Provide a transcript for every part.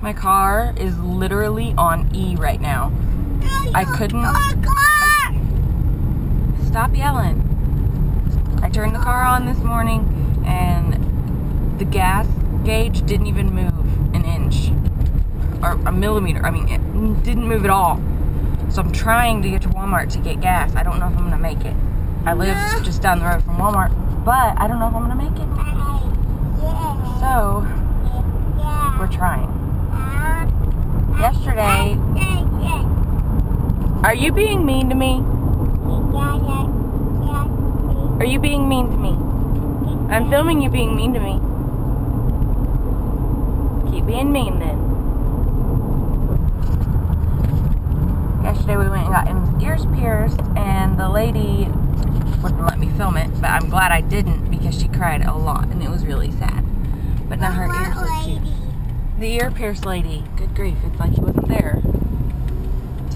My car is literally on E right now. I couldn't. Oh Stop yelling. I turned the car on this morning and the gas gauge didn't even move an inch or a millimeter. I mean, it didn't move at all. So I'm trying to get to Walmart to get gas. I don't know if I'm gonna make it. I live just down the road from Walmart, but I don't know if I'm gonna make it. So we're trying. Yesterday, are you being mean to me? Are you being mean to me? I'm filming you being mean to me. Keep being mean then. Yesterday we went and got ears pierced and the lady wouldn't let me film it, but I'm glad I didn't because she cried a lot and it was really sad. But now her ears look cute. The ear pierced lady. Good grief, it's like he wasn't there.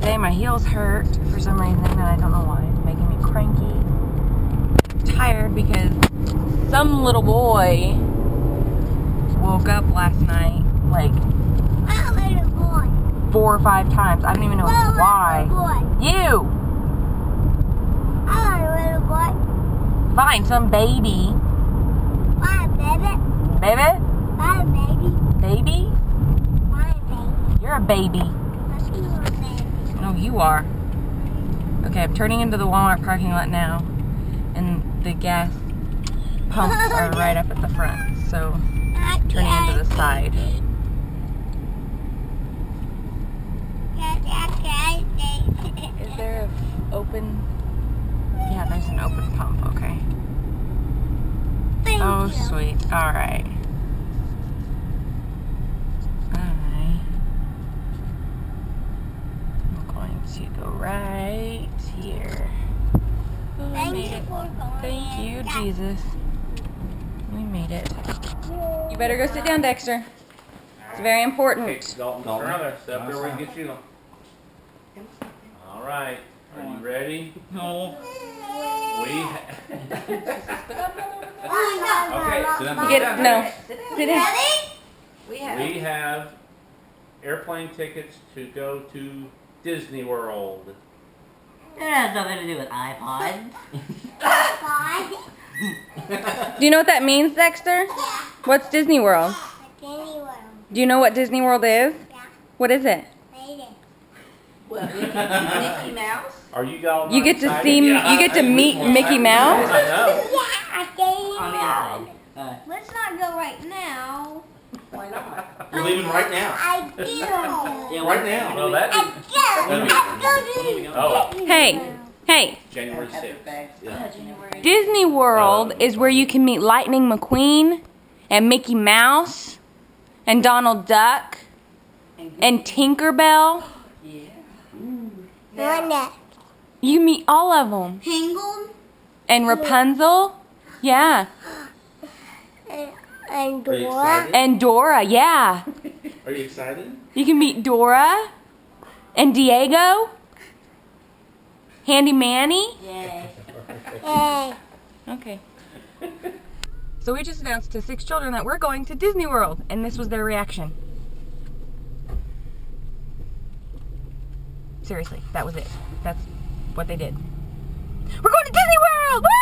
Today my heels hurt for some reason and I don't know why. It's making me cranky. Tired because some little boy woke up last night like four or five times. I don't even know why. You! I'm a little boy. Fine, some baby. Baby? Baby? Baby? My baby? You're a baby. You are. Okay, I'm turning into the Walmart parking lot now, and the gas pumps are right up at the front, so turning into the side. Is there an open? Yeah, there's an open pump. Okay. Oh, sweet. All right. I am going to go right here. Oh, we Thank made you it. for. Thank you, Jesus. We made it. You better go sit down, Dexter. It's very important. Okay, Dalton, turn around there. Step there where we can get you. All right. Are you ready? No. We. Oh, okay. Sit down. You get no. Sit down. We have airplane tickets to go to Disney World. It has nothing to do with iPod. Do you know what that means, Dexter? What's Disney World? Do you know what Disney World is? Yeah. What is it? What, Mickey, Mickey Mouse? Are you all You get to see, Yeah, you get to I- meet Mickey Mouse. I know. On the inside. Uh, Let's not go right now. Why not? We're leaving right now. I do. Yeah, Right now. Well, that I is do. I go to Oh. Hey, hey. January Have 6th. Yeah. Uh, January. Disney World is where you can meet Lightning McQueen and Mickey Mouse and Donald Duck and Tinkerbell. Yeah. Now, You meet all of them. Tangled And Rapunzel. Yeah. And, and Are you Dora. And Dora. Yeah. Are you excited? You can meet Dora and Diego. Handy Manny. Yay. Hey. Okay. So we just announced to six children that we're going to Disney World, and this was their reaction. Seriously, that was it. That's what they did. We're going to Disney World! Woo!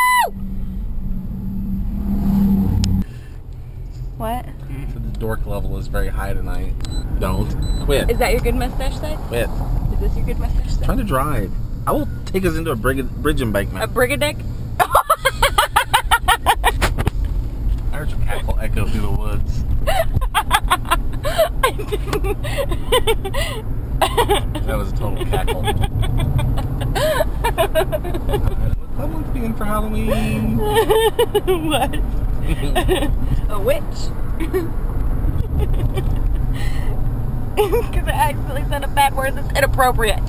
What? So The dork level is very high tonight. Don't. Quit. Is that your good mustache side? Quit. Is this your good mustache side? trying to drive. I will take us into a brig- bridge A embankment. brigadick? I heard your cackle echo through the woods. I didn't. That was a total cackle. Someone's being for Halloween. what? a witch. Because I accidentally said a bad word that's inappropriate.